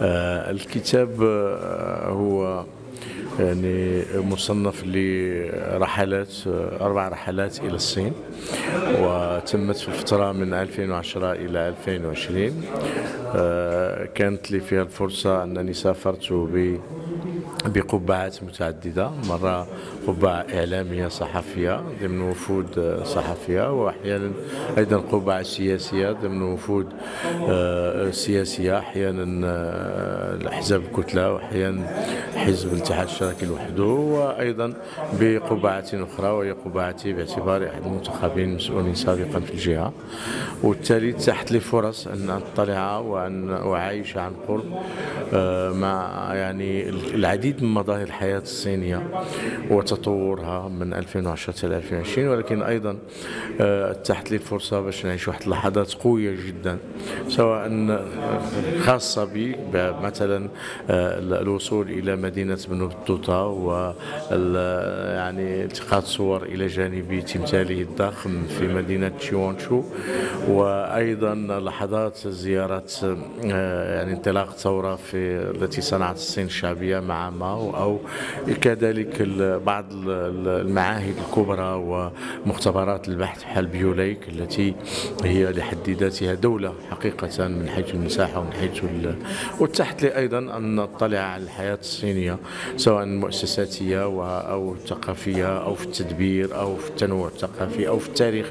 آه، الكتاب آه، هو يعني مصنف لرحلات آه، أربع رحلات إلى الصين وتمت في الفترة من 2010 إلى 2020 آه، كانت لي فيها الفرصة أنني سافرت ب بقبعات متعددة. مرة قبعة إعلامية صحفية ضمن وفود صحفية وأحيانا أيضا قبعة سياسية ضمن وفود آه، سياسية أحيانا آه، الأحزاب الكتلة وأحيانا حزب الاتحاد الاشتراكي لوحده وأيضا بقبعة أخرى وهي قبعتي باعتباري أحد المنتخبين المسؤولين سابقا في الجهة. وبالتالي تحت لي فرص أن أطلع وأن أعايش عن قرب آه، مع يعني العديد من مظاهر الحياة الصينية وتطورها من 2010 إلى 2020 ولكن أيضا آه، اتاحت لي الفرصة باش نعيش واحد اللحظات قوية جدا سواء خاصة بي مثلا آه، الوصول إلى مدينة بنو بطوطة و يعني التقاط صور إلى جانب تمثاله الضخم في مدينة شيوانشو وأيضا لحظات زيارة آه، يعني انطلاق ثورة في التي صنعت الصين الشعبية مع ماو أو كذلك بعض ال- المعاهد الكبرى ومختبرات البحث بحال بيوليك التي هي لحد ذاتها دولة حقيقة من حيث المساحة ومن حيث. وتحت لي أيضا أن نطلع على الحياة الصينية سواء المؤسساتية و- أو الثقافية أو في التدبير أو في التنوع الثقافي أو في التاريخ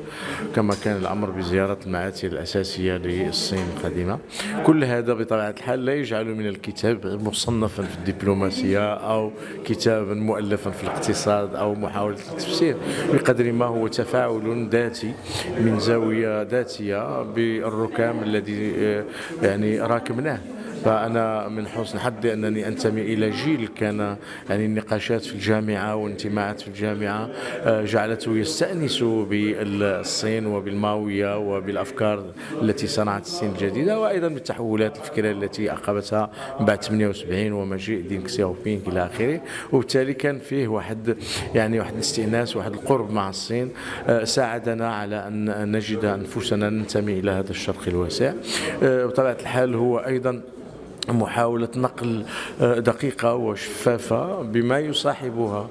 كما كان الأمر بزيارة المآثر الأساسية للصين القديمة كل هذا بطبيعة الحال لا يجعل من الكتاب مصنفا في الدبلوماسية أو كتابا مؤلفا في الاقتصاد أو محاولة التفسير بقدر ما هو تفاعل ذاتي من زاوية ذاتية بالركام الذي آه، يعني راكمناه فأنا من حسن حظي أنني أنتمي إلى جيل كان يعني النقاشات في الجامعة والانتماءات في الجامعة آه، جعلته يستأنس بالصين وبالماوية وبالأفكار التي صنعت الصين الجديدة وأيضا بالتحولات الفكرية التي عقبتها بعد 78 ومجيء دينغ سياوبينغ إلى آخره. وبالتالي كان فيه واحد يعني واحد الاستئناس واحد القرب مع الصين آه، ساعدنا على أن نجد أنفسنا ننتمي إلى هذا الشرق الواسع. آه، بطبيعة الحال هو أيضا محاولة نقل آه، دقيقة وشفافة بما يصاحبها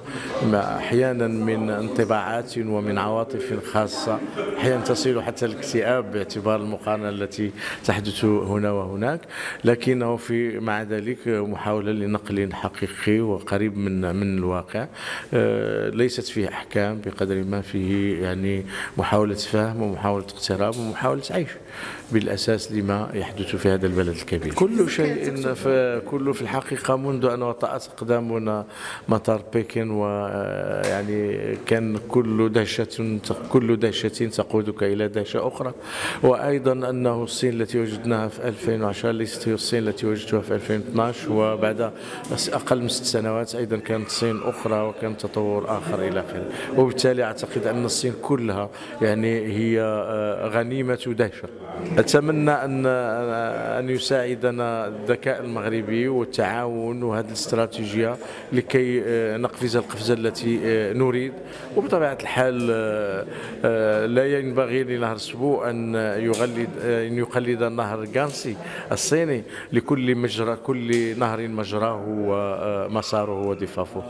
أحيانا من انطباعات ومن عواطف خاصة. أحيانا تصل حتى الاكتئاب باعتبار المقارنة التي تحدث هنا وهناك. لكنه في مع ذلك محاولة لنقل حقيقي وقريب من من الواقع. آه، ليست فيه أحكام بقدر ما فيه يعني محاولة فهم ومحاولة اقتراب ومحاولة عيش بالأساس لما يحدث في هذا البلد الكبير. كل شيء في كله في الحقيقة منذ أن وطأت أقدامنا مطار بكين ويعني كان كل دهشة كل دهشة تقودك إلى دهشة أخرى. وأيضا أنه الصين التي وجدناها في 2010 ليست هي الصين التي وجدتها في 2012 وبعد أقل من ست سنوات أيضا كانت صين أخرى وكان تطور آخر إلى آخره. وبالتالي أعتقد أن الصين كلها يعني هي آه، غنيمة دهشة. أتمنى أن أن يساعدنا الذكاء المغربي والتعاون وهذه الاستراتيجية لكي آه، نقفز القفزة التي آه، نريد. وبطبيعة الحال آه، لا ينبغي لنهر سبو أن يغلد أن يقلد نهر غانسي الصيني لكل مجرى كل نهر مجراه ومساره وضفافه